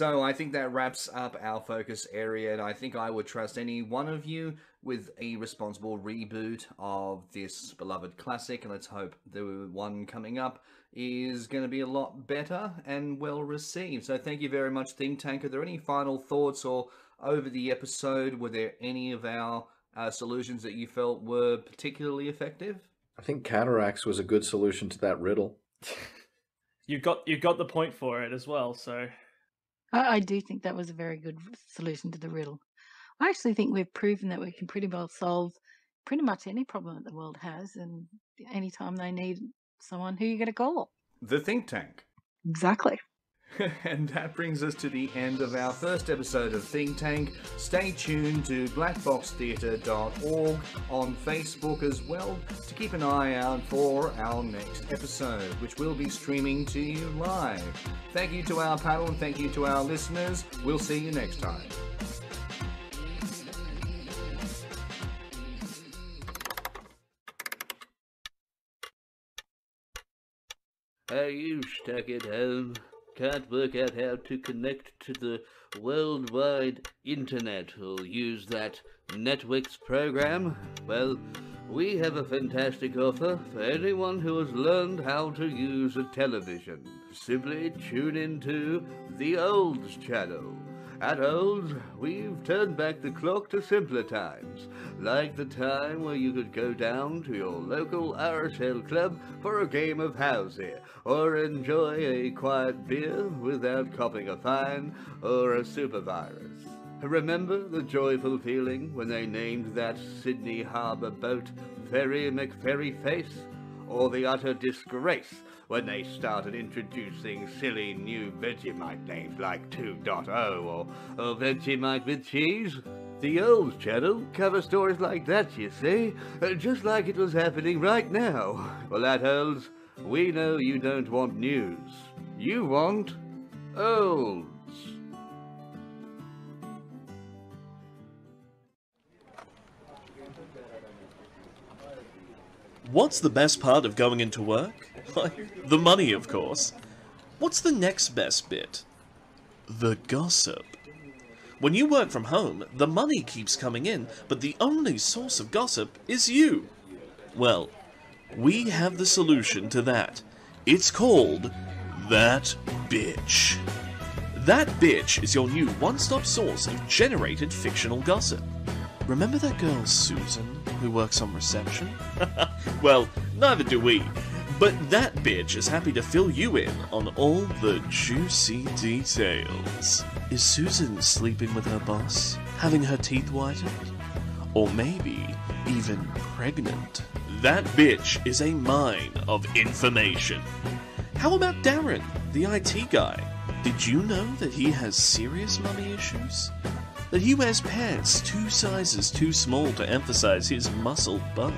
So I think that wraps up our focus area, and I think I would trust any one of you with a responsible reboot of this beloved classic. And let's hope the one coming up is going to be a lot better and well received. So thank you very much, Think Tank. Are there any final thoughts or over the episode? Were there any of our uh, solutions that you felt were particularly effective? I think cataracts was a good solution to that riddle. you got you got the point for it as well. So I, I do think that was a very good solution to the riddle. I actually think we've proven that we can pretty well solve pretty much any problem that the world has, and anytime they need someone, who you going to call? The think tank. Exactly. and that brings us to the end of our first episode of Think Tank. Stay tuned to blackboxtheatre.org on Facebook as well to keep an eye out for our next episode, which we'll be streaming to you live. Thank you to our panel and thank you to our listeners. We'll see you next time. Are you stuck at home? Can't work out how to connect to the worldwide internet or use that Netflix program? Well, we have a fantastic offer for anyone who has learned how to use a television. Simply tune into the Olds channel. At Olds, we've turned back the clock to simpler times, like the time where you could go down to your local RSL club for a game of housey, or enjoy a quiet beer without copping a fine or a super virus. Remember the joyful feeling when they named that Sydney Harbour boat Ferry McFerry Face? Or the utter disgrace when they started introducing silly new Vegemite names like 2.0 or, or Vegemite with cheese. The old channel covers stories like that, you see, uh, just like it was happening right now. Well, that holds. We know you don't want news. You want olds. What's the best part of going into work? the money, of course. What's the next best bit? The gossip. When you work from home, the money keeps coming in, but the only source of gossip is you. Well, we have the solution to that. It's called That Bitch. That Bitch is your new one-stop source of generated fictional gossip. Remember that girl Susan who works on reception? well, neither do we. But that bitch is happy to fill you in on all the juicy details. Is Susan sleeping with her boss? Having her teeth whitened? Or maybe even pregnant? That bitch is a mine of information. How about Darren, the IT guy? Did you know that he has serious money issues? That he wears pants two sizes too small to emphasize his muscle butt?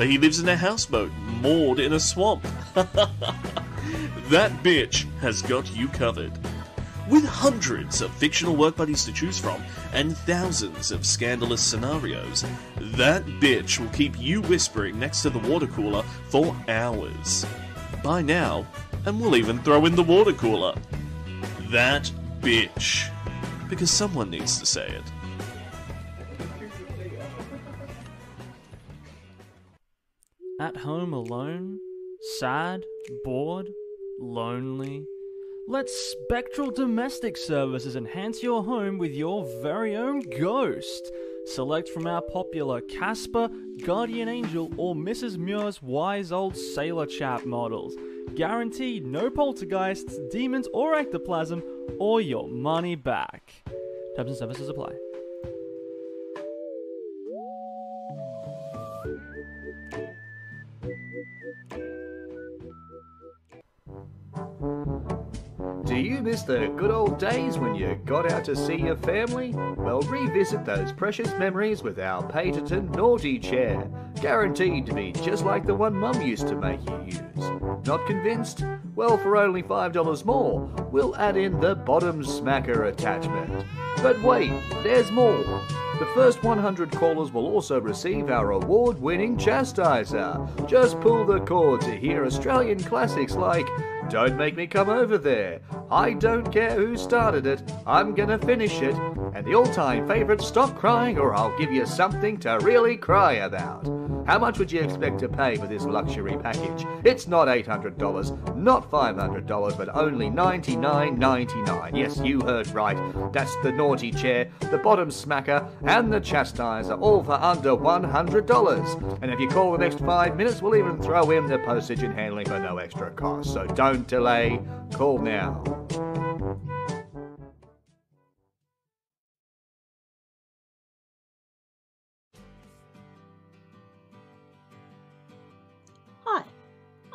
that he lives in a houseboat moored in a swamp. that bitch has got you covered. With hundreds of fictional work buddies to choose from and thousands of scandalous scenarios, that bitch will keep you whispering next to the water cooler for hours. Buy now, and we'll even throw in the water cooler. That bitch. Because someone needs to say it. At home alone? Sad? Bored? Lonely? Let Spectral Domestic Services enhance your home with your very own ghost. Select from our popular Casper, Guardian Angel, or Mrs. Muir's wise old sailor chap models. Guaranteed no poltergeists, demons, or ectoplasm, or your money back. Terms and services apply. Do you miss the good old days when you got out to see your family? Well, revisit those precious memories with our patented Naughty Chair, guaranteed to be just like the one Mum used to make you use. Not convinced? Well, for only $5 more, we'll add in the Bottom Smacker attachment. But wait, there's more. The first 100 callers will also receive our award winning chastiser. Just pull the cord to hear Australian classics like don't make me come over there. I don't care who started it, I'm gonna finish it. And the all time favourite, Stop Crying or I'll give you something to really cry about. How much would you expect to pay for this luxury package? It's not $800, not $500, but only $99.99. Yes, you heard right. That's the naughty chair, the bottom smacker, and the chastiser, all for under $100. And if you call the next five minutes, we'll even throw in the postage and handling for no extra cost. So don't delay, call now.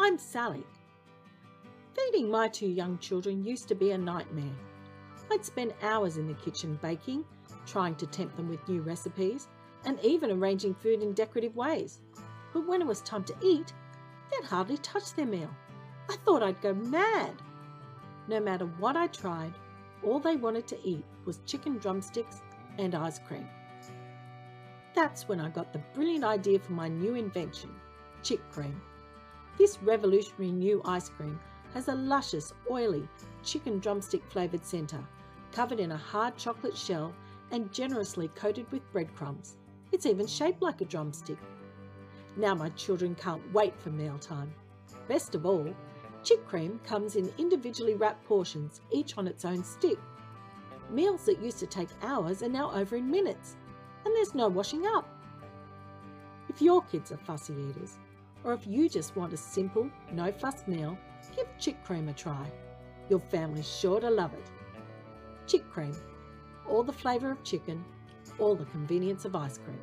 I'm Sally. Feeding my two young children used to be a nightmare. I'd spend hours in the kitchen baking, trying to tempt them with new recipes, and even arranging food in decorative ways. But when it was time to eat, they'd hardly touch their meal. I thought I'd go mad. No matter what I tried, all they wanted to eat was chicken drumsticks and ice cream. That's when I got the brilliant idea for my new invention, Chick Cream. This revolutionary new ice cream has a luscious, oily, chicken drumstick flavoured centre, covered in a hard chocolate shell and generously coated with breadcrumbs. It's even shaped like a drumstick. Now my children can't wait for mealtime. Best of all, chick cream comes in individually wrapped portions, each on its own stick. Meals that used to take hours are now over in minutes, and there's no washing up. If your kids are fussy eaters, or if you just want a simple, no fuss meal, give chick cream a try. Your family's sure to love it. Chick cream, all the flavour of chicken, all the convenience of ice cream.